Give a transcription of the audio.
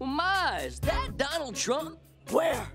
My, that Donald Trump? Where?